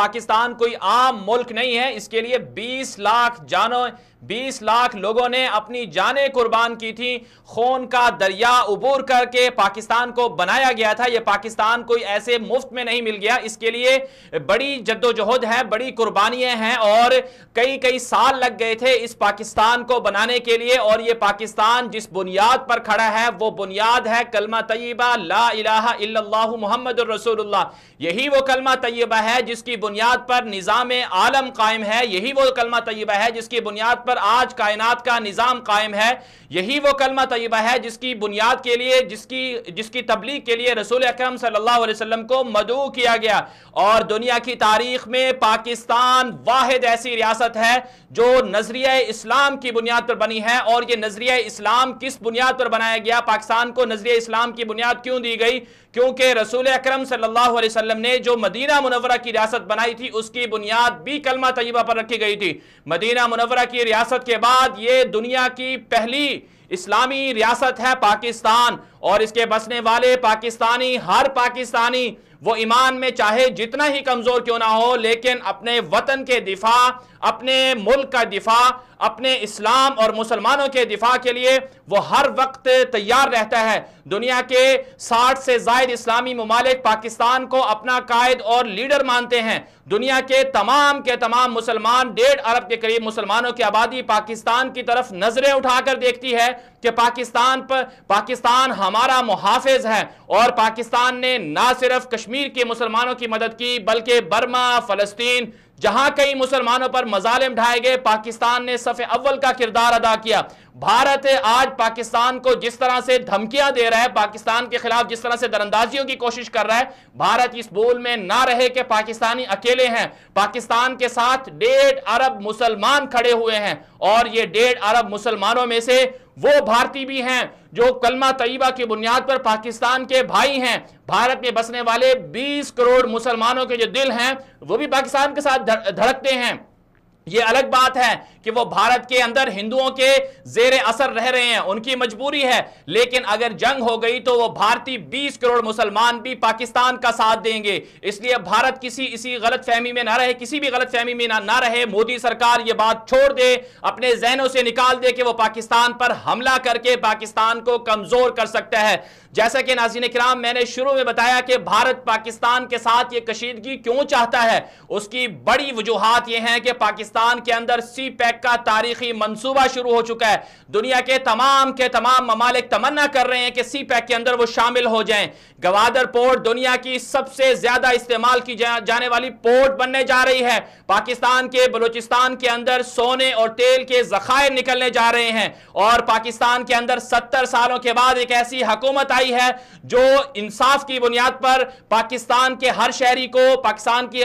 پاکستان کوئی عام ملک نہیں ہے اس کے لیے بیس لاکھ جانوں بیس لاکھ لوگوں نے اپنی جانیں قربان کی تھی خون کا دریا عبور کر کے پاکستان کو بنایا گیا تھا۔ یہ پاکستان کوئی ایسے مفت میں نہیں مل گیا۔ اس کے لیے بڑی جد و جہد ہے، بڑی قربانیاں ہیں اور کئی کئی سال لگ گئے تھے اس پاکستان کو بنانے کے لیے۔ اور یہ پاکستان جس بنیاد پر کھڑا ہے، وہ بنیاد ہے کلمہ طیبہ، لا الہ الا اللہ محمد الرسول اللہ یہی وہ کلمہ طیبہ ہے جس کی بنیاد پر نظام عالم قائم ہے۔ یہی وہ کلمہ طیبہ ہے جس کی بنیاد پر پر آج کائنات کا نظام قائم ہے۔ یہی وہ کلمہ طیبہ ہے جس کی بنیاد کے لیے، جس کی جس کی تبلیغ کے لیے رسول اکرم صلی اللہ علیہ وسلم کو مدعو کیا گیا۔ اور دنیا کی تاریخ میں پاکستان واحد ایسی ریاست ہے جو نظریہ اسلام کی بنیاد پر بنی ہے۔ اور یہ نظریہ اسلام کس بنیاد پر بنایا گیا؟ پاکستان کو نظریہ اسلام کی بنیاد کیوں دی گئی؟ کیونکہ رسول اکرم صلی اللہ علیہ وسلم نے جو مدینہ منورہ کی ریاست بنائی تھی، اس کی بنیاد بھی کلمہ طیبہ پر رکھی گئی تھی۔ مدینہ منورہ کی ریاست کے بعد یہ دنیا کی پہلی اسلامی ریاست ہے پاکستان اور اس کے بسنے والے پاکستانی، ہر پاکستانی وہ ایمان میں چاہے جتنا ہی کمزور کیوں نہ ہو، لیکن اپنے وطن کے دفاع، اپنے ملک کا دفاع، اپنے اسلام اور مسلمانوں کے دفاع کے لیے وہ ہر وقت تیار رہتا ہے۔ دنیا کے ساٹھ سے زائد اسلامی ممالک پاکستان کو اپنا قائد اور لیڈر مانتے ہیں۔ دنیا کے تمام کے تمام مسلمان ڈیڑھ ارب کے قریب مسلمانوں کی آبادی پاکستان کی طرف نظریں اٹھا کر دیکھتی ہے کہ پاکستان پر، پاکستان ہمارا محافظ ہے اور پاکستان نے نہ صرف کشمیر کشمیر کے مسلمانوں کی مدد کی، بلکہ برما، فلسطین، جہاں کئی مسلمانوں پر مظالم ڈھائے گئے، پاکستان نے صف اول کا کردار ادا کیا۔ بھارت آج پاکستان کو جس طرح سے دھمکیاں دے رہا ہے، پاکستان کے خلاف جس طرح سے درندازیوں کی کوشش کر رہا ہے، بھارت اس بول میں نہ رہے کہ پاکستانی اکیلے ہیں۔ پاکستان کے ساتھ ڈیڑھ ارب مسلمان کھڑے ہوئے ہیں اور یہ ڈیڑھ ارب مسلمانوں میں سے وہ بھارتی بھی ہیں جو کلمہ طیبہ کی بنیاد پر پاکستان کے بھائی ہیں۔ بھارت میں بسنے والے بیس کروڑ مسلمانوں کے جو دل ہیں، وہ بھی پاکستان کے ساتھ دھڑکتے ہیں۔ یہ الگ بات ہے کہ وہ بھارت کے اندر ہندوؤں کے زیر اثر رہ رہے ہیں، ان کی مجبوری ہے۔ لیکن اگر جنگ ہو گئی تو وہ بھارتی بیس کروڑ مسلمان بھی پاکستان کا ساتھ دیں گے۔ اس لیے بھارت کسی اسی غلط فہمی میں نہ رہے، کسی بھی غلط فہمی میں نہ رہے۔ مودی سرکار یہ بات چھوڑ دے، اپنے ذہنوں سے نکال دے کہ وہ پاکستان پر حملہ کر کے پاکستان کو کمزور کر سکتا ہے۔ جیسا کہ ناظرین کرام، میں نے شروع میں بتایا کہ بھارت پاکستان کے ساتھ یہ کشیدگی کیوں چاہتا ہے؟ اس کی بڑی وجوہات یہ ہیں کہ پاکستان پاکستان کے اندر سی پیک کا تاریخی منصوبہ شروع ہو چکا ہے۔ دنیا کے تمام کے تمام ممالک تمنا کر رہے ہیں کہ سی پیک کے اندر وہ شامل ہو جائیں۔ گوادر پورٹ دنیا کی سب سے زیادہ استعمال کی جانے والی پورٹ بننے جا رہی ہے۔ پاکستان کے بلوچستان کے اندر سونے اور تیل کے ذخائر نکلنے جا رہے ہیں۔ اور پاکستان کے اندر ستر سالوں کے بعد ایک ایسی حکومت آئی ہے جو انصاف کی بنیاد پر پاکستان کے ہر شہری کو پاکستان کی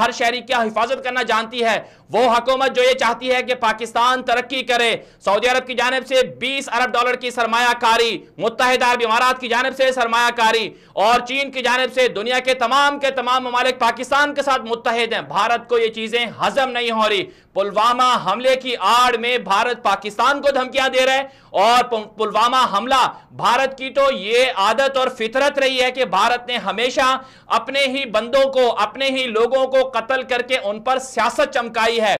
ہر شہری کی حفاظت کرنا جانتی ہے۔ وہ وہ حکومت جو یہ چاہتی ہے کہ پاکستان ترقی کرے۔ سعودی عرب کی جانب سے بیس ارب ڈالر کی سرمایہ کاری، متحدہ عرب امارات کی جانب سے سرمایہ کاری، اور چین کی جانب سے دنیا کے تمام کے تمام ممالک پاکستان کے ساتھ متحد ہیں۔ بھارت کو یہ چیزیں ہضم نہیں ہو رہی۔ پلوامہ حملے کی آڑ میں بھارت پاکستان کو دھمکیاں دے رہے اور پلوامہ حملہ بھارت کی تو یہ عادت اور فطرت رہی ہے کہ بھارت نے ہمیشہ اپنے ہی بندوں کو، اپنے ہی لوگوں کو قتل کر کے ان پر سیاست چمکائی ہے۔